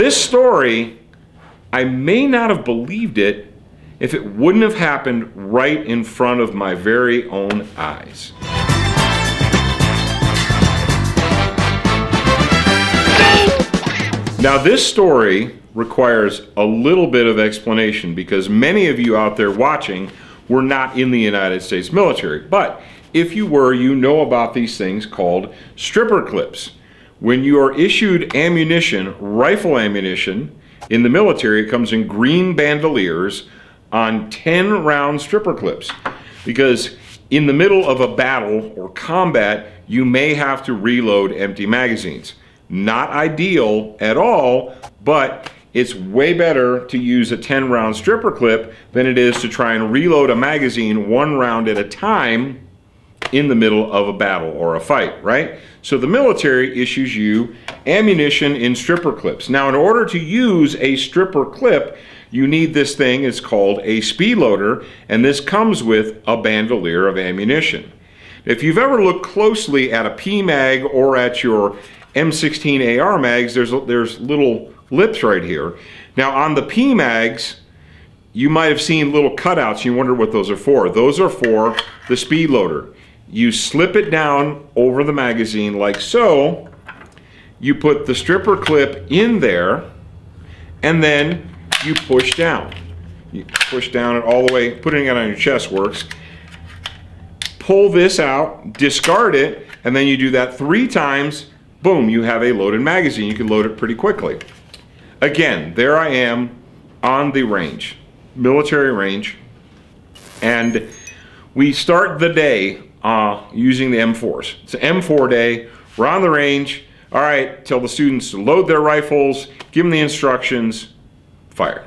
this story, I may not have believed it if it wouldn't have happened right in front of my very own eyes. Now, this story requires a little bit of explanation because many of you out there watching were not in the United States military. But if you were, you know about these things called stripper clips. When you are issued ammunition, rifle ammunition, in the military, it comes in green bandoliers on 10 round stripper clips. Because in the middle of a battle or combat, you may have to reload empty magazines. Not ideal at all, but it's way better to use a 10 round stripper clip than it is to try and reload a magazine one round at a time in the middle of a battle or a fight, right? So the military issues you ammunition in stripper clips. Now, in order to use a stripper clip, you need this thing, it's called a speed loader, and this comes with a bandolier of ammunition. If you've ever looked closely at a PMag or at your M16 AR mags, there's, there's little lips right here. Now on the PMags, you might have seen little cutouts. You wonder what those are for. Those are for the speed loader. You slip it down over the magazine like so. You put the stripper clip in there and then you push down. You push down it all the way, putting it on your chest works. Pull this out, discard it, and then you do that three times boom, you have a loaded magazine. You can load it pretty quickly. Again, there I am on the range, military range, and we start the day uh, using the M4s. It's an M4 day. We're on the range. All right, tell the students to load their rifles, give them the instructions, fire.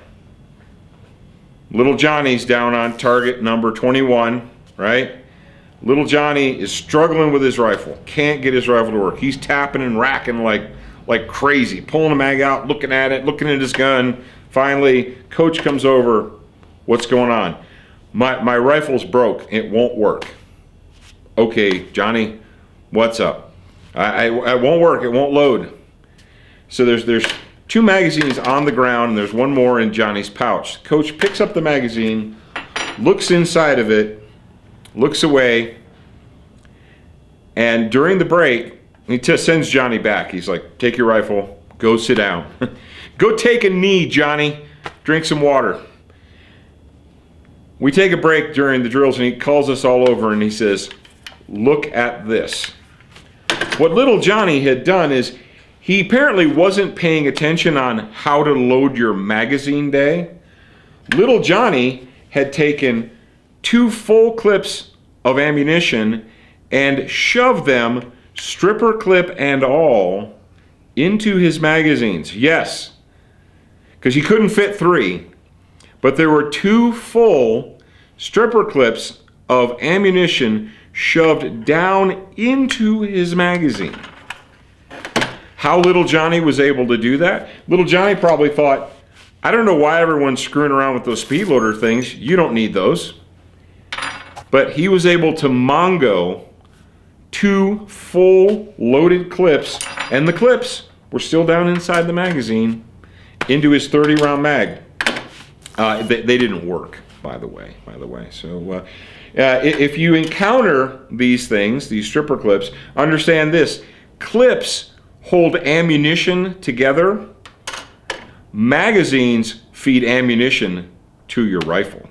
Little Johnny's down on target number 21, right? Little Johnny is struggling with his rifle. Can't get his rifle to work. He's tapping and racking like like crazy, pulling the mag out, looking at it, looking at his gun. Finally, coach comes over. What's going on? My my rifle's broke. It won't work. Okay, Johnny, what's up? I, I, won't work. It won't load. So there's there's two magazines on the ground, and there's one more in Johnny's pouch. Coach picks up the magazine, looks inside of it, looks away, and during the break, he sends Johnny back. He's like, take your rifle, go sit down. go take a knee, Johnny. Drink some water. We take a break during the drills and he calls us all over and he says, look at this. What little Johnny had done is he apparently wasn't paying attention on how to load your magazine day. Little Johnny had taken two full clips of ammunition and shoved them, stripper clip and all, into his magazines. Yes, because he couldn't fit three, but there were two full stripper clips of ammunition shoved down into his magazine. How little Johnny was able to do that? Little Johnny probably thought, I don't know why everyone's screwing around with those speed loader things. You don't need those. But he was able to Mongo two full loaded clips, and the clips were still down inside the magazine into his 30 round mag. Uh, they, they, didn't work, by the way, by the way. So uh, uh, if you encounter these things, these stripper clips, understand this. Clips hold ammunition together. Magazines feed ammunition to your rifle.